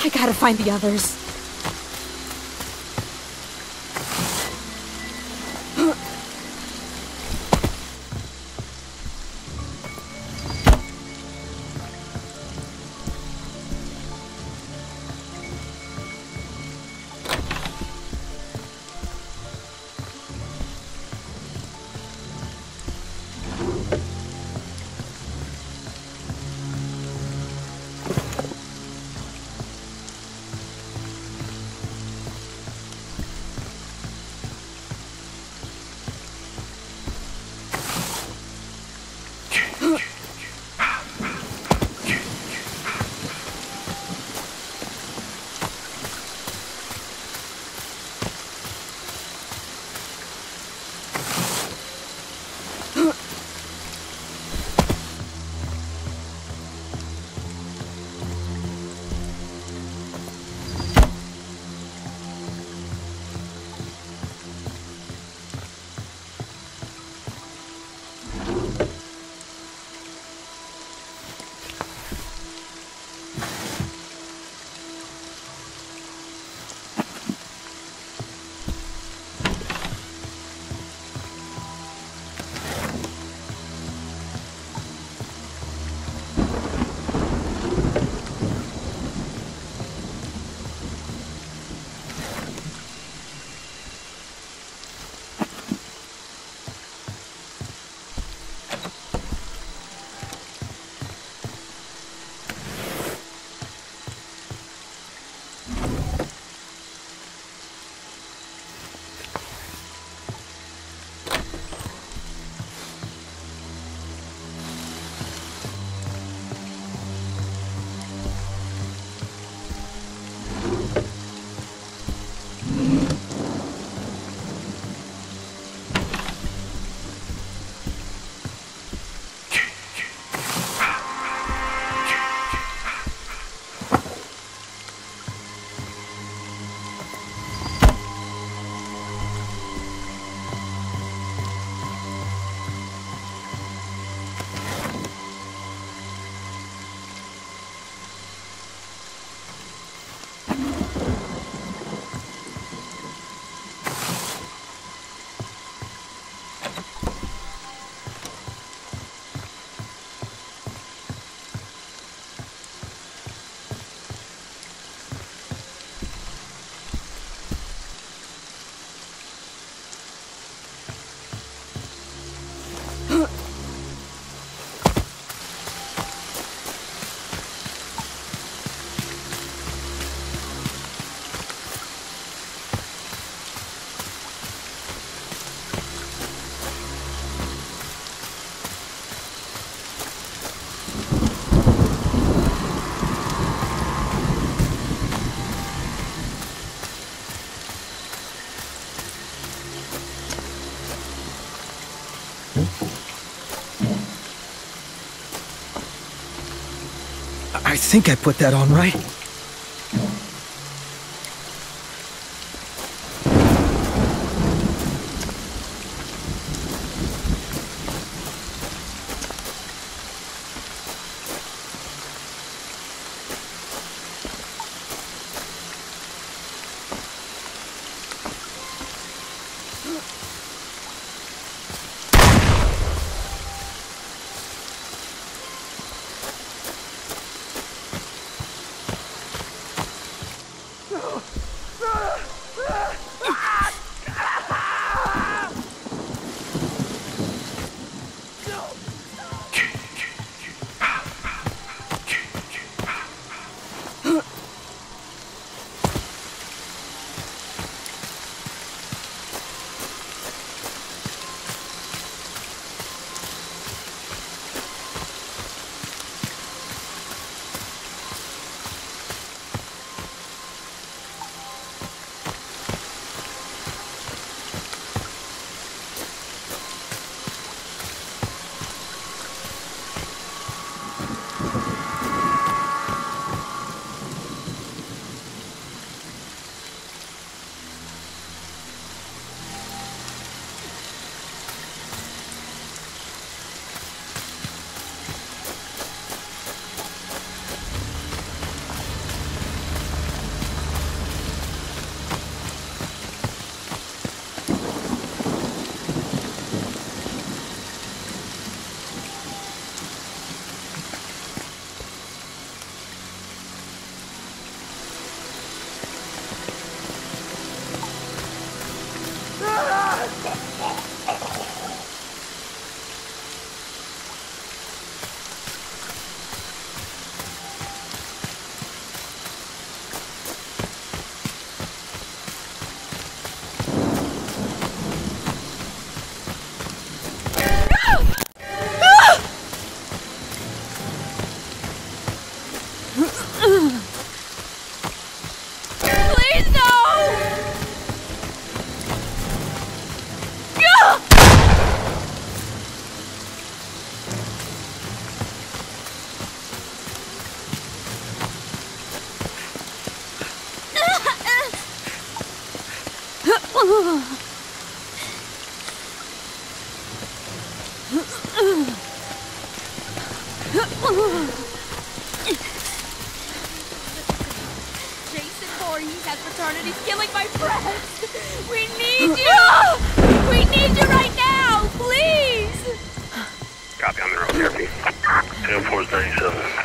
I gotta find the others. Think I put that on right. Jason Voorhees at fraternity killing my friends! We need you! We need you right now! Please! Copy, on the in road therapy. 10 97.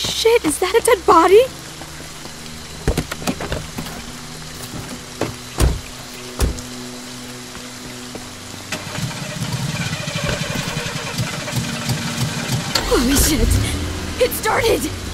Shit, is that a dead body? Holy shit! It started!